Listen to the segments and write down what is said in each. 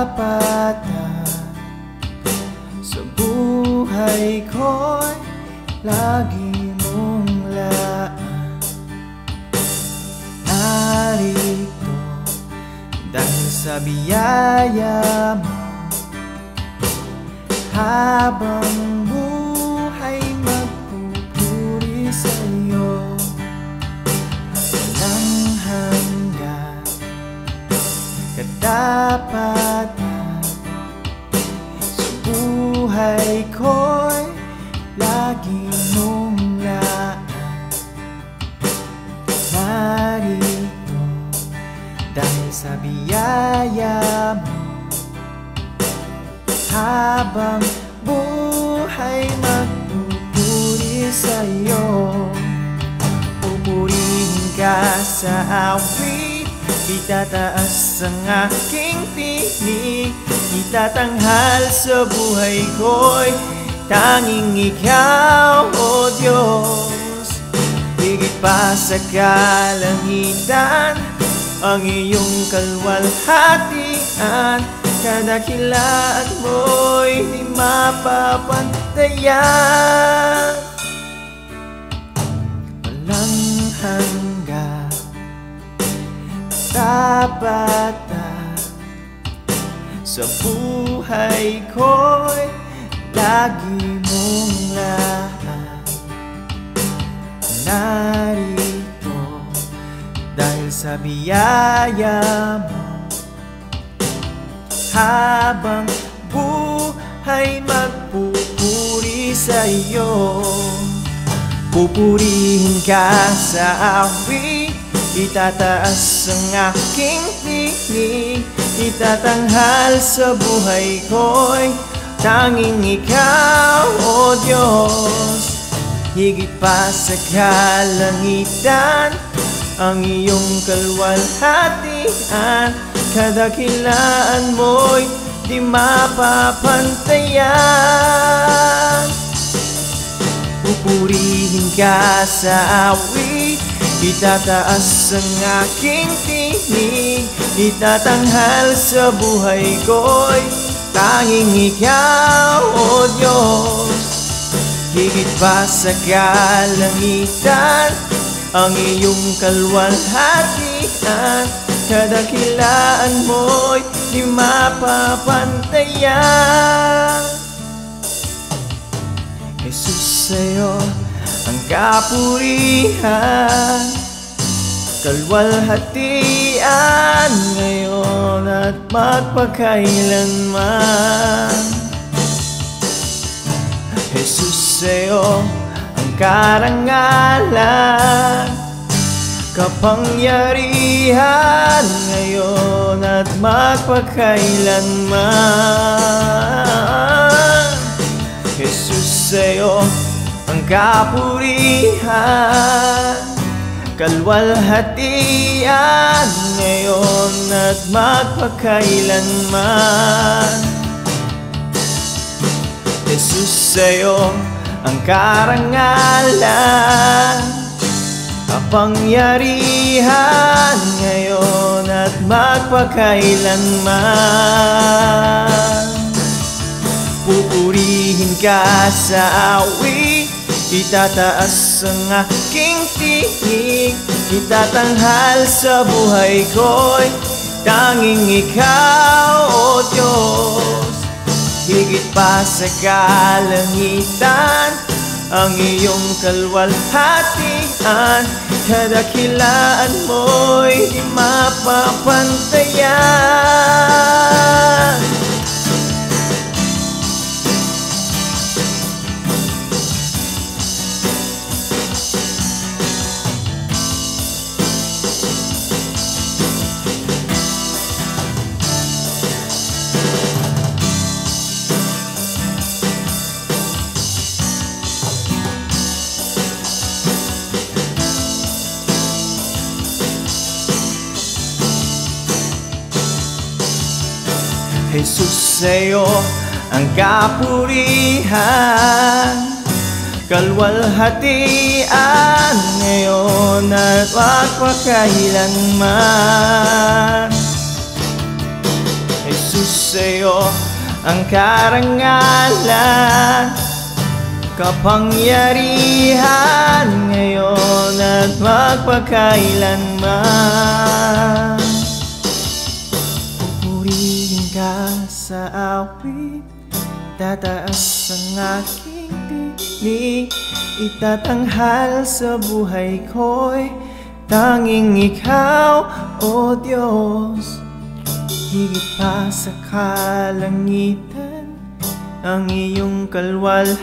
karapatan Sa buhay ko'y lagi mong laan Narito dahil sa biyaya mo Habang buhay magpupuri sa'yo Walang hanggan Kadapat Lagi laan Narito. Dahil sa biyaya mo. Habang buhay magpupuri sa'yo. Pupurihin ka sa awit Itataas ang aking tinig. Itatanghal sa buhay ko'y Tanging ikaw, O Diyos Higit pa sa kalangitan Ang iyong kalwalhatian. Kadakilaan mo'y di mapapantayan. Walang hanggan Tapatan Sa buhay ko'y Lagi mong lahat Narito. Dahil sa biyaya mo habang buhay magpupuri sa iyo Pupurihin ka sa awit Itataas ang aking tinig Itatanghal sa buhay ko'y Tanging ikaw, O Diyos. Higit pa sa kalangitan Ang iyong kalwalhatian. Kadakilaan mo'y di mapapantayan. Pupurihin ka sa awit Itataas ang aking tinig Itatanghal sa buhay ko'y Tanging ikaw, O Diyos. Higit pa sa kalangitan Ang iyong kalwalhatian. Kadakilaan mo'y di mapapantayan. Jesus sa'yo ang kapurihan. Kalwalhatian ngayon at magpakailanman Jesus sa'yo ang karangalan. Kapangyarihan ngayon at magpakailanman Jesus sa'yo ang kapurihan Kalwalhatian ngayon at magpakailanman. Jesus sa'yo ang karangalan. Kapangyarihan ngayon at magpakailanman. Pupurihin ka sa awit Itataas ang aking tinig Itatanghal sa buhay ko'y Tanging ikaw, O Diyos. Higit pa sa kalangitan Ang iyong kalwalhatian Kadakilaan mo'y di mapapantayan Jesus sa'yo ang kapurihan. Kalwalhatian ngayon at magpakailanman Jesus sa'yo ang karangalan. Kapangyarihan ngayon at magpakailanman ka sa awit Tataas ang aking tinig. Itatanghal sa buhay ko'y Tanging ikaw, O Diyos. Higit pa sa kalangitan Ang iyong kalwalhatian.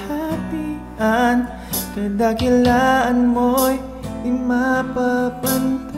Kadakilaan mo'y di mapapantay